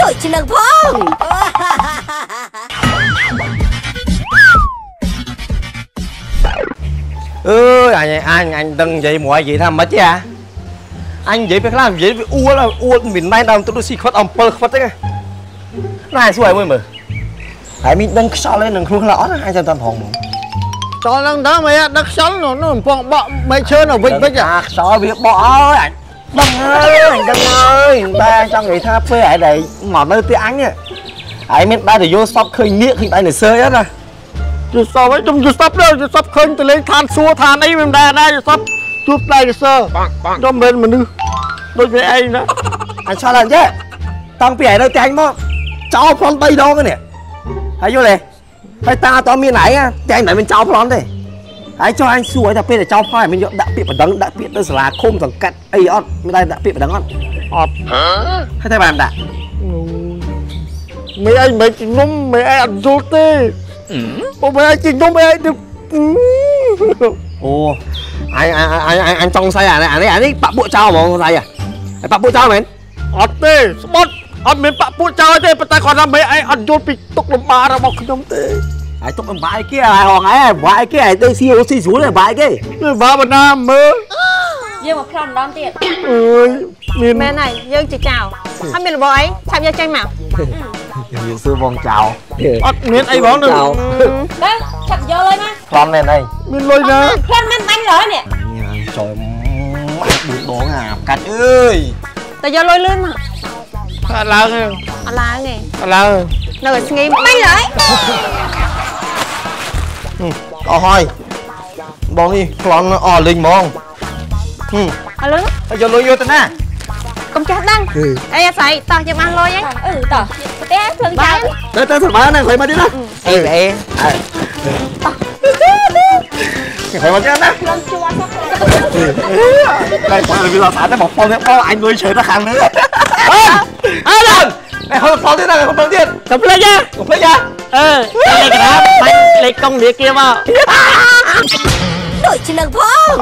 ដូចជានឹងផងអើយអញអញអញដឹងនិយាយមួយនិយាយថាមិនទេអាអញនិយាយពេលខ្លះនិយាយវាអួលអួលមិនមែនដើមទៅស៊ីខ្វិតអំពិលខ្វិតទេណាសួរឲ្យមើលមើលហើយមីដឹងខ្យល់ឯនឹងខ្លួនខ្លះអត់អញចាំតាមផងហ្មងតោះនឹងដើមអីដឹកខ្យល់នោះនោះកំពុងបក់បែកឈើនៅវិចវិចអាខ្យល់វាបក់អើយអញដឹងហើយ អញដឹងហើយតែចង់និយាយថាពេលឯងដែលមកនៅទីអញនេះហើយមានដែរទៅយកសពឃើញនៀកឃើញដៃនៅសើយអត់ណាយល់សពហើយខ្ញុំយល់សពដែរយល់សពឃើញទៅលេងឋានសួគ៌ឋានអីមិនដែរដែរយល់សពជួបដៃកសើខ្ញុំមិនមនុស្សដូចវាឯងណាអញឆ្លល់អញ្ចឹងតាំងពីឯងនៅទីអញមកចោលប្លន់3ដងហ្នឹងនេះហើយយល់ទេហើយតាអត់មានឯងតែអញមិនមែនចោលប្លន់ទេ ហើយចុះអញសួរឲ្យថាពេលដែលចោលប្លន់ឯងមានយកដាក់ពាក្យបណ្ដឹងដាក់ពាក្យទៅសាលាឃុំសង្កាត់អីអត់មានដែរដាក់ពាក្យបណ្ដឹងអត់អត់ហើយតែបានដាក់មេអីមិនជំនុំមេអីអត់យល់ទេអូមេអីជំនុំមេអីទៅអូអញអញអញអញអញចង់ស្អីអានេះអានេះអានេះបាក់ពួកចោលហ្មងស្អីហ៎ហើយបាក់ពួកចោលមែនអត់ទេស្បត់អត់មានបាក់ពួកចោលទេប៉ុន្តែគាត់ថាមេអីអត់យល់ពីទុកលំបាករបស់ខ្ញុំទេ ឯងទុកអំបាយគេឯងហងឯងបាយគេឯងដេកស៊ីអូស៊ីស្រួលឯងបាយគេបើបណ្ណាមើលយើងមកផ្លន់ម្ដងទៀតអើយមានមែនហើយយើងជាចៅហើយមានរបស់អីឆាប់យកចេញមកយើងសួរបងចៅអត់មានអីបងទៅទៅឆាប់យកលុយមកផ្លន់មែនអីមានលុយណាផ្លន់មែនបាញ់លើនេះចូលបួនដងអាកាច់អើយតែយកលុយលឿនមកអត់ឡើងទេអត់ឡើងទេអត់ឡើងនៅស្ងីបាញ់លើ អស់ហើយបងនេះប្លន់អស់លេងហ្មងហឹមអត់លឿនហើយយកលុយយកទៅណាកុំចាស់ដឹងអីអាស្រ័យតោះយើងបានលុយហ្នឹងអឺតោះប្រទេសភ្លើងចៅទៅទៅសម្បើណាខ្លីមកទៀតណាអេអេខ្លីមកទៀតណាផ្លន់ជួន đây phải là vì là phải một phong bao anh nuôi chơi nó khăn nữa à lần này không phong thế nào không đầu tiên ទៅផ្លេចហ៎ không lấy ra អឺតែលេខក្រាបបាញ់លេខកុងវា kia មកដូចជានឹងផង